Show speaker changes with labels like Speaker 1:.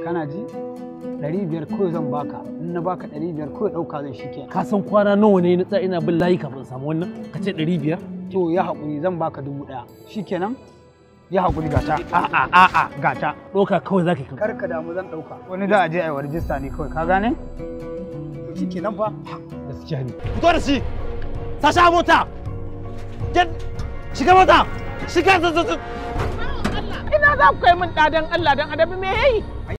Speaker 1: kana ji? Ɗari biyar kawai zan baka. In na baka ɗari biyar kawai ɗauka zan shi kenan.
Speaker 2: Ka san kwana nawa ne na tsaya ina bin layi kafin samu wannan? Ka ce ɗari biyar?
Speaker 1: To ya haƙuri zan baka dubu ɗaya. Shi kenan? Ya haƙuri gata a a a a gata
Speaker 2: ɗauka kawai zaka kai yi
Speaker 1: kar ka damu zan ɗauka. Wani za a je a yi wa rijista ne kawai ka gane? To shi kenan fa.
Speaker 2: Gaskiya ne. Fito da shi. Sashi a mota. Get- shiga mota. Shiga.
Speaker 3: Ina za ku kai min ɗa don Allah don adabi me yayi